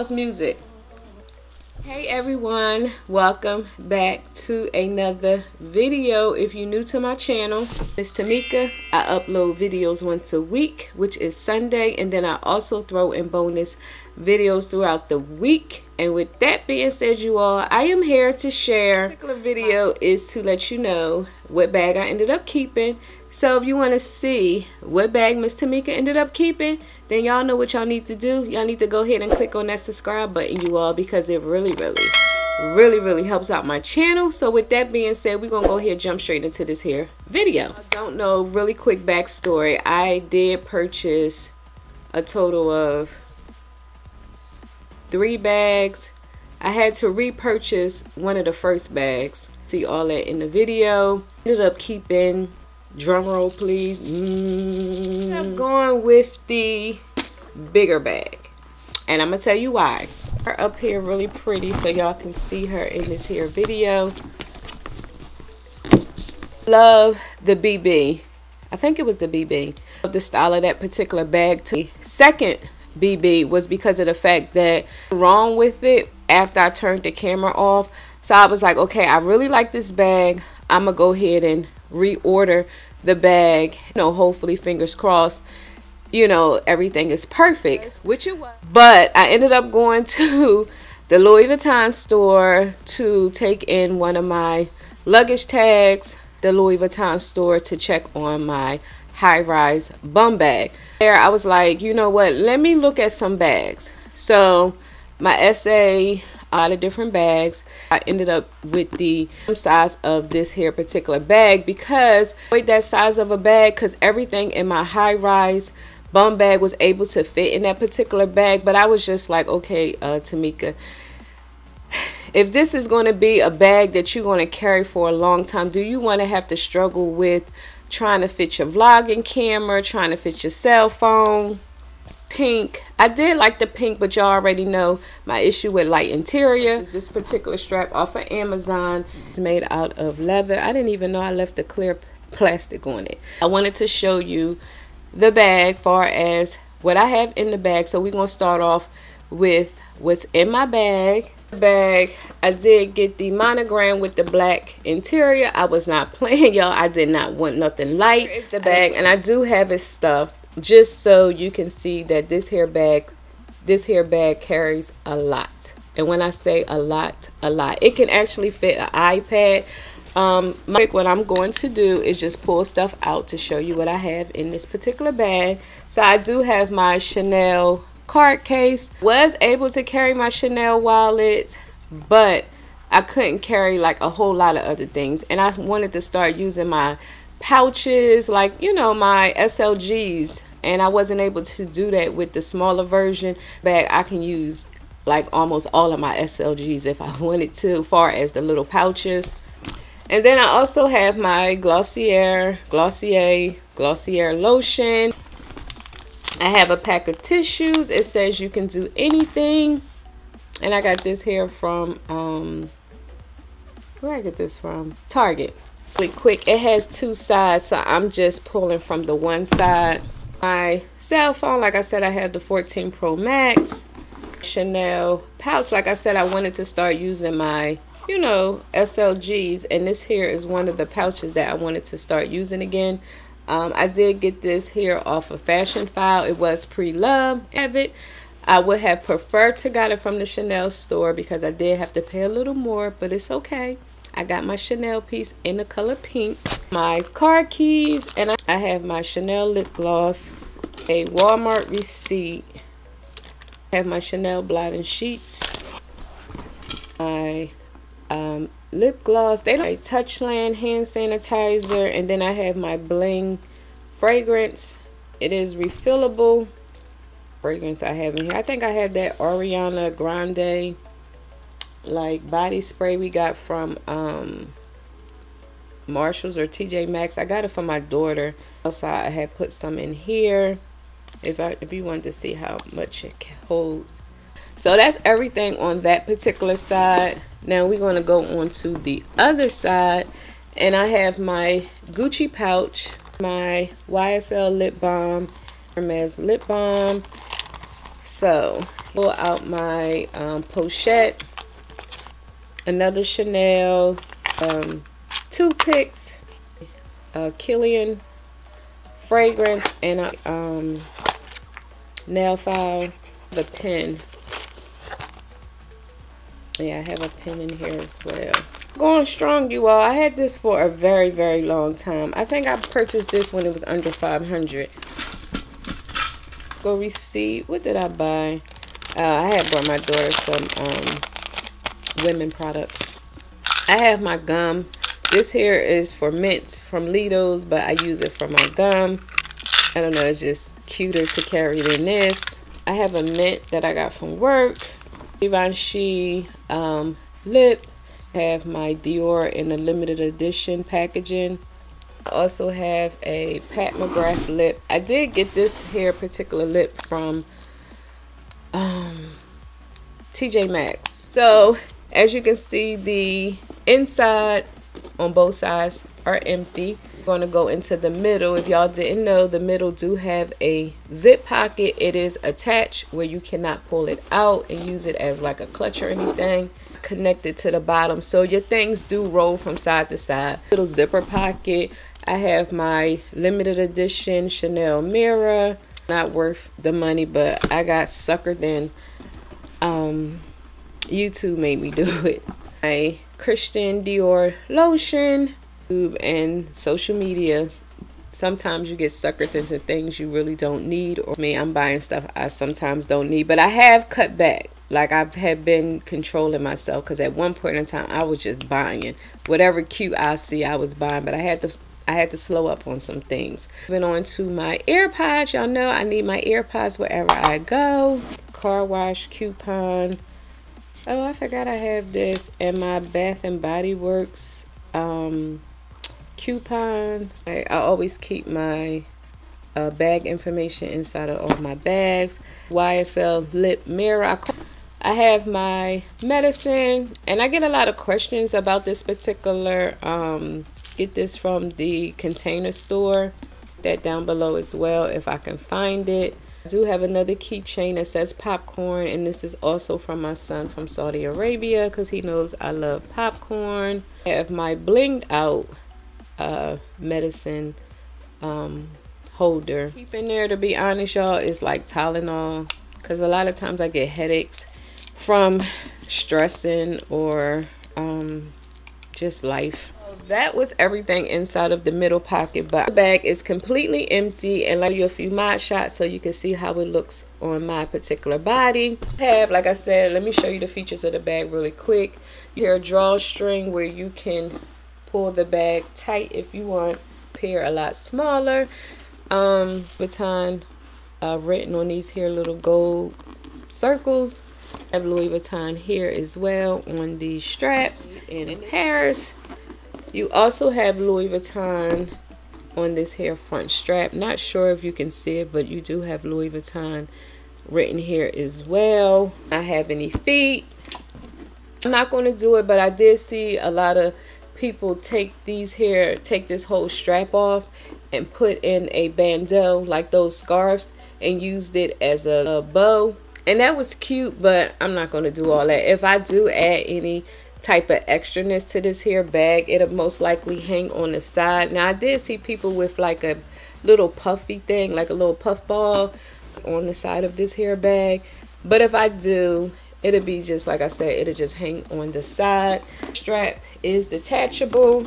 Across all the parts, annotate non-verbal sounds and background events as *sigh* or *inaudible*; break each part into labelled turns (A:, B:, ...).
A: pause music. Hey everyone, welcome back to another video. If you're new to my channel, it's Tamika. I upload videos once a week, which is Sunday, and then I also throw in bonus videos throughout the week. And with that being said, you all, I am here to share. This particular video is to let you know what bag I ended up keeping. So if you want to see what bag Miss Tamika ended up keeping, then y'all know what y'all need to do. Y'all need to go ahead and click on that subscribe button, you all, because it really, really, really, really helps out my channel. So with that being said, we're going to go ahead and jump straight into this here video. I don't know, really quick backstory. I did purchase a total of three bags. I had to repurchase one of the first bags. See all that in the video. Ended up keeping Drum roll, please. Mm. I'm going with the bigger bag. And I'm going to tell you why. Her up here really pretty so y'all can see her in this here video. Love the BB. I think it was the BB. The style of that particular bag. To second BB was because of the fact that wrong with it after I turned the camera off. So I was like, okay, I really like this bag. I'm going to go ahead and reorder the bag. You know, hopefully, fingers crossed, you know, everything is perfect. Which it was. But I ended up going to the Louis Vuitton store to take in one of my luggage tags, the Louis Vuitton store to check on my high rise bum bag. There, I was like, you know what, let me look at some bags. So, my SA out of different bags. I ended up with the size of this here particular bag because with that size of a bag because everything in my high rise bum bag was able to fit in that particular bag. But I was just like, okay, uh, Tamika, if this is going to be a bag that you're going to carry for a long time, do you want to have to struggle with trying to fit your vlogging camera, trying to fit your cell phone? Pink. I did like the pink, but y'all already know my issue with light interior. This particular strap off of Amazon. It's made out of leather. I didn't even know I left the clear plastic on it. I wanted to show you the bag far as what I have in the bag. So we're going to start off with what's in my bag. Bag, I did get the monogram with the black interior. I was not *laughs* playing, y'all. I did not want nothing light. It's the bag, and I do have it stuffed just so you can see that this hair bag this hair bag carries a lot. And when I say a lot a lot it can actually fit an iPad. Um my, what I'm going to do is just pull stuff out to show you what I have in this particular bag. So I do have my Chanel card case. Was able to carry my Chanel wallet but I couldn't carry like a whole lot of other things. And I wanted to start using my pouches like you know my SLGs and I wasn't able to do that with the smaller version. Bag I can use like almost all of my SLGs if I *laughs* wanted to far as the little pouches. And then I also have my Glossier Glossier Glossier lotion. I have a pack of tissues. It says you can do anything. And I got this here from um where I get this from? Target really quick it has two sides so i'm just pulling from the one side my cell phone like i said i have the 14 pro max chanel pouch like i said i wanted to start using my you know slgs and this here is one of the pouches that i wanted to start using again um, i did get this here off of Fashionphile. it was pre-love have it I would have preferred to got it from the Chanel store because I did have to pay a little more, but it's okay. I got my Chanel piece in the color pink, my car keys, and I have my Chanel lip gloss, a Walmart receipt, I have my Chanel blotting sheets, my um, lip gloss, they don't Touchland hand sanitizer, and then I have my Bling fragrance. It is refillable fragrance I have in here. I think I have that Ariana Grande like body spray we got from um Marshalls or TJ Maxx. I got it for my daughter. Also, I had put some in here. If I if you wanted to see how much it holds. So that's everything on that particular side. Now we're going to go on to the other side. And I have my Gucci pouch, my YSL lip balm, Hermes lip balm, So, pull out my um, pochette, another Chanel, um, toothpicks, a Kilian fragrance, and a um, nail file, the pen. Yeah, I have a pen in here as well. Going strong, you all. I had this for a very, very long time. I think I purchased this when it was under 500 Go receipt. What did I buy? Uh, I had bought my daughter some um, women products. I have my gum. This here is for mints from Lidl's, but I use it for my gum. I don't know, it's just cuter to carry than this. I have a mint that I got from work. Givenchy um, lip. I have my Dior in the limited edition packaging. I also have a Pat McGrath lip. I did get this here particular lip from um, TJ Maxx. So as you can see, the inside on both sides are empty. I'm going to go into the middle. If y'all didn't know, the middle do have a zip pocket. It is attached where you cannot pull it out and use it as like a clutch or anything connected to the bottom so your things do roll from side to side little zipper pocket I have my limited edition Chanel mirror. Not worth the money, but I got suckered in. Um, YouTube made me do it. My Christian Dior lotion and social media. Sometimes you get suckered into things you really don't need. Or me, I'm buying stuff I sometimes don't need. But I have cut back. Like I have been controlling myself because at one point in time I was just buying whatever cute I see I was buying. But I had to I had to slow up on some things. Moving on to my AirPods. Y'all know I need my AirPods wherever I go. Car wash coupon. Oh, I forgot I have this. And my Bath and Body Works um, coupon. I, I always keep my uh, bag information inside of all my bags. YSL lip mirror. I have my medicine and I get a lot of questions about this particular um, get this from the container store that down below as well if I can find it I do have another keychain that says popcorn and this is also from my son from Saudi Arabia because he knows I love popcorn. I have my blinged out uh, medicine um, holder. Keep in there to be honest y'all is like Tylenol because a lot of times I get headaches from stressing or um, just life that was everything inside of the middle pocket but the bag is completely empty and let you a few mod shots so you can see how it looks on my particular body. Have like i said let me show you the features of the bag really quick. You have a drawstring where you can pull the bag tight if you want pair a lot smaller. Um baton uh, written on these here little gold circles. Have Louis Vuitton here as well on these straps and in Paris you also have Louis Vuitton on this here front strap. Not sure if you can see it, but you do have Louis Vuitton written here as well. I have any feet. I'm not going to do it, but I did see a lot of people take these here, take this whole strap off and put in a bandeau like those scarves and used it as a, a bow. And that was cute, but I'm not going to do all that. If I do add any type of extraness to this here bag it'll most likely hang on the side. Now i did see people with like a little puffy thing like a little puff ball on the side of this hair bag. But if i do it'll be just like i said it'll just hang on the side. Strap is detachable.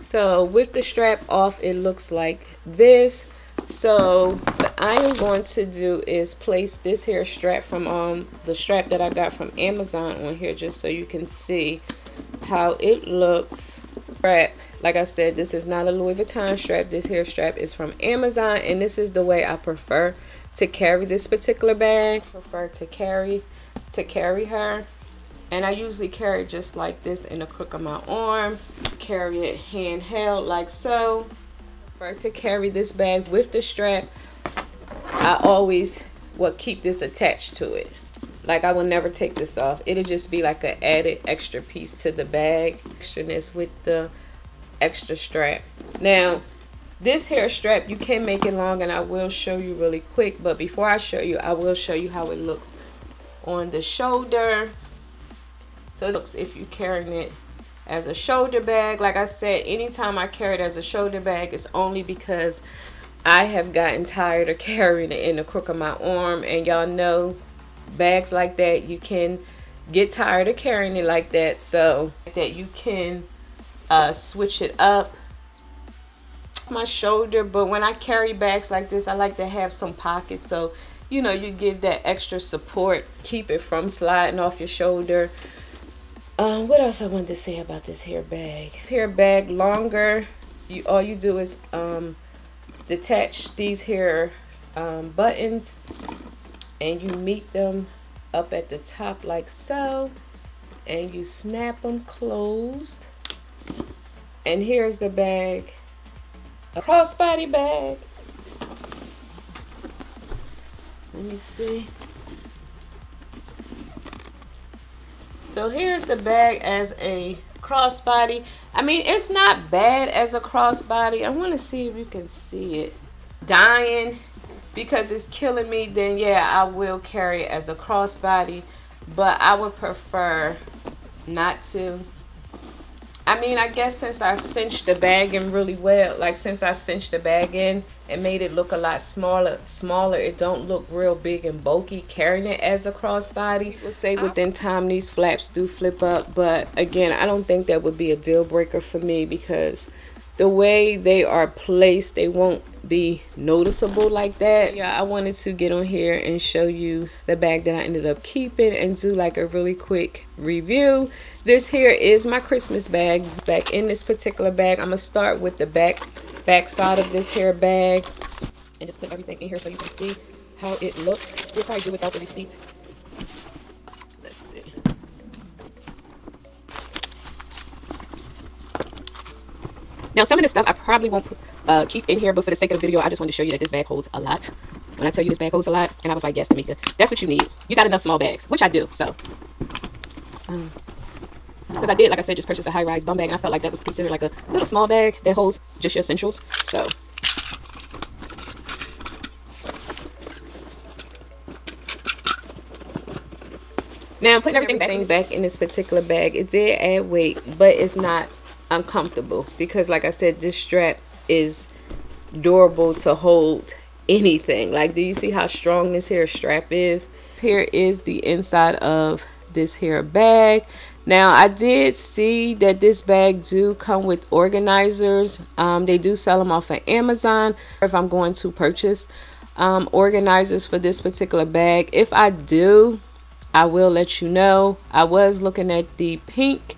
A: So with the strap off it looks like this. So I am going to do is place this hair strap from um the strap that I got from Amazon on here just so you can see how it looks. Strap, like I said, this is not a Louis Vuitton strap. This hair strap is from Amazon and this is the way I prefer to carry this particular bag. Prefer to carry to carry her. And I usually carry just like this in the crook of my arm. Carry it handheld like so prefer to carry this bag with the strap I always will keep this attached to it. Like I will never take this off. It'll just be like an added extra piece to the bag extraness with the extra strap. Now this hair strap you can make it long and I will show you really quick but before I show you I will show you how it looks on the shoulder. So it looks if you're carrying it as a shoulder bag like I said anytime I carry it as a shoulder bag it's only because I have gotten tired of carrying it in the crook of my arm and y'all know bags like that you can get tired of carrying it like that so that you can uh, switch it up my shoulder. But when I carry bags like this I like to have some pockets so you know you give that extra support. Keep it from sliding off your shoulder. Um, what else I wanted to say about this hair bag? This hair bag longer. You all you do is um, detach these here um, buttons and you meet them up at the top like so and you snap them closed. And here's the bag a crossbody bag. Let me see. So here's the bag as a crossbody I mean it's not bad as a crossbody I want to see if you can see it dying because it's killing me, then yeah, I will carry it as a crossbody. But I would prefer not to. I mean, I guess since I cinched the bag in really well, like since I cinched the bag in and made it look a lot smaller, smaller, it don't look real big and bulky carrying it as a crossbody. Let's say within time these flaps do flip up, but again, I don't think that would be a deal breaker for me because the way they are placed, they won't be noticeable like that. Yeah, I wanted to get on here and show you the bag that I ended up keeping and do like a really quick review. This here is my Christmas bag. Back in this particular bag, I'm going to start with the back, back side of this hair bag and just put everything in here so you can see how it looks. We'll probably do without the receipts. Let's see. Now, some of this stuff I probably won't put, uh, keep in here, but for the sake of the video, I just wanted to show you that this bag holds a lot. When I tell you this bag holds a lot, and I was like, yes, Tamika, that's what you need. You got enough small bags, which I do, so. Um, because I did, like I said, just purchase a high-rise bum bag, and I felt like that was considered like a little small bag that holds just your essentials, so. Now, I'm putting everything back, back in this particular bag. It did add weight, but it's not uncomfortable because like I said this strap is durable to hold anything. Like do you see how strong this hair strap is? Here is the inside of this hair bag. Now I did see that this bag do come with organizers. Um, they do sell them off of Amazon. If I'm going to purchase um, organizers for this particular bag if I do I will let you know. I was looking at the pink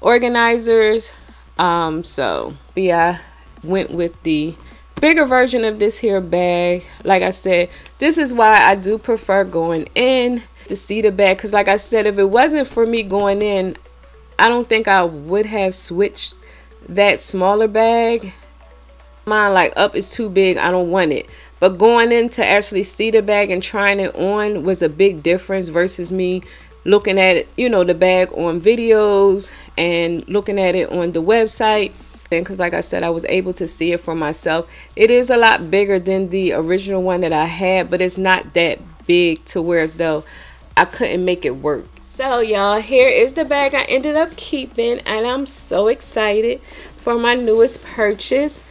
A: organizers. Um, so yeah, went with the bigger version of this here bag. Like I said, this is why I do prefer going in to see the bag. Because like I said, if it wasn't for me going in, I don't think I would have switched that smaller bag. Mine like up is too big. I don't want it. But going in to actually see the bag and trying it on was a big difference versus me looking at it, you know, the bag on videos and looking at it on the website. Because, like I said, I was able to see it for myself. It is a lot bigger than the original one that I had, but it's not that big to where as though I couldn't make it work. So, y'all, here is the bag I ended up keeping, and I'm so excited for my newest purchase.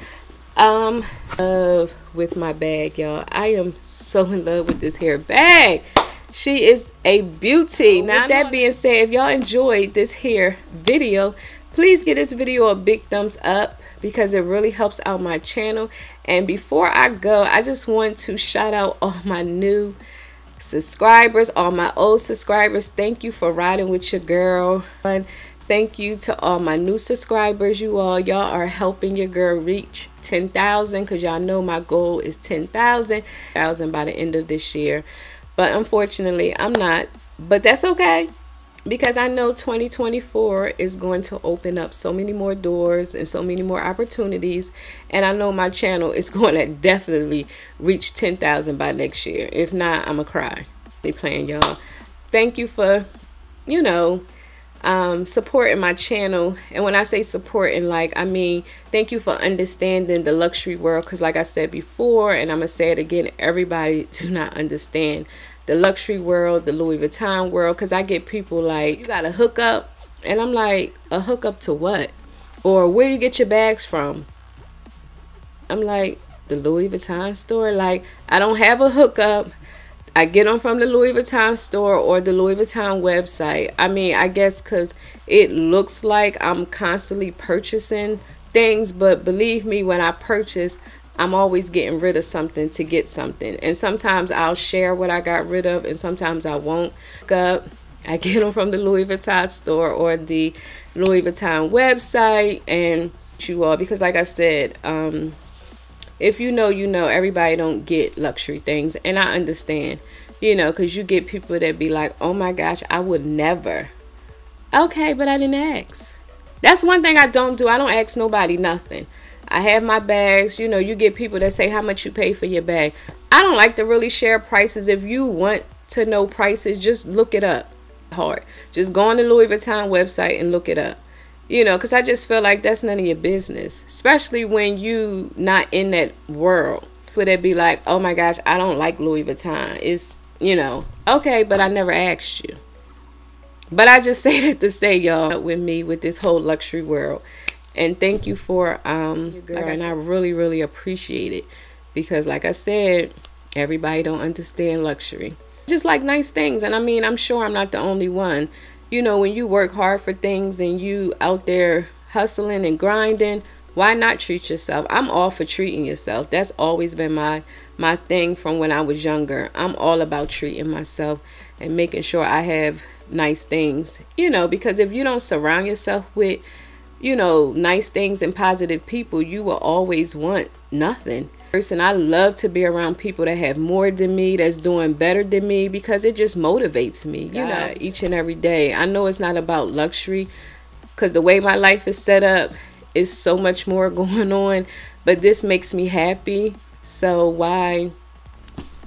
A: Um, love with my bag, y'all. I am so in love with this hair bag. She is a beauty. Oh, now, with that being said, if y'all enjoyed this hair video, please give this video a big thumbs up because it really helps out my channel. And before I go, I just want to shout out all my new subscribers, all my old subscribers. Thank you for riding with your girl. And thank you to all my new subscribers. You all, y'all are helping your girl reach 10,000 because y'all know my goal is 10,000 by the end of this year. But unfortunately, I'm not. But that's okay because I know 2024 is going to open up so many more doors and so many more opportunities. And I know my channel is *laughs* going to definitely reach 10,000 by next year. If not, I'm going to cry. They playing y'all. Thank you for, you know, um, supporting my channel. And when I say supporting, like, I mean, thank you for understanding the luxury world. Because, like I said before, and I'm going to say it again, everybody *laughs* do not understand the luxury world, the Louis Vuitton world. Because I get people like, you got to hook up. And I'm like, a hookup to what? Or where you get your bags from? I'm like, the Louis Vuitton store. Like, I don't have a hookup. I get them from the Louis Vuitton store or the Louis Vuitton website. I mean, I guess because it looks like I'm constantly purchasing things, but believe me, when I purchase, I'm always getting rid of something to get something. And sometimes I'll share what I got rid of, and sometimes I won't. Up, I *laughs* get them from the Louis Vuitton store or the Louis Vuitton website, and you all because, like I said, um, if you know you know everybody don't get luxury things. And i understand you know because you get people that be like oh my gosh i would never. Okay but i didn't ask. That's one thing i don't do. I don't ask nobody nothing i have my bags. You know you get people that say how much you pay for your bag? I don't like to really share prices. If you want to know prices just look it up. Hard. Just go on the louis vuitton website and look it up. You know because i just feel like that's none of your business especially when you not in that world. Would it be like oh my gosh i don't like louis vuitton. It's you know okay but i never asked you. But i just *laughs* say that to say y'all with me with this whole luxury world and thank you for um like and i really really appreciate it because like i said everybody don't understand luxury just like nice things and i mean i'm sure i'm not the only one you know, when you work hard for things and you out there hustling and grinding, why not treat yourself? I'm all for treating yourself. That's always been my my thing from when I was younger. I'm all about treating myself and making sure I have nice things. You know, because if you don't surround yourself with, you know, nice things and positive people, you will always want nothing person. I love to be around people that have more than me, that's doing better than me, because it just motivates me, you know, each and every day. I know it's not about luxury, because the way my life is set up is so much more *laughs* going on, but this makes me happy. So why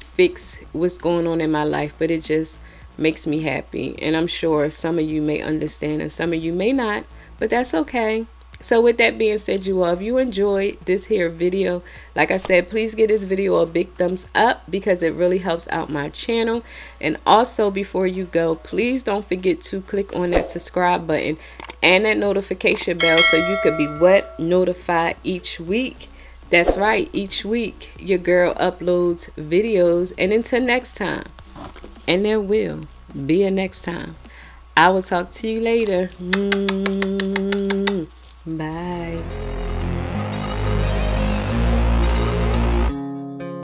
A: fix what's going on in my life? But it just makes me happy. And I'm sure some of you may understand and some of you may not, but that's okay. So with that being said, you all, if you enjoyed this here video, like I said, please give this video a big thumbs up because it really helps out my channel. And also before you go, please don't forget to click on that subscribe button and that notification bell so you could be what notified each week. That's right, each week your girl uploads videos. And until next time, and there will be a next time, I will talk to you later. Mm. Bye.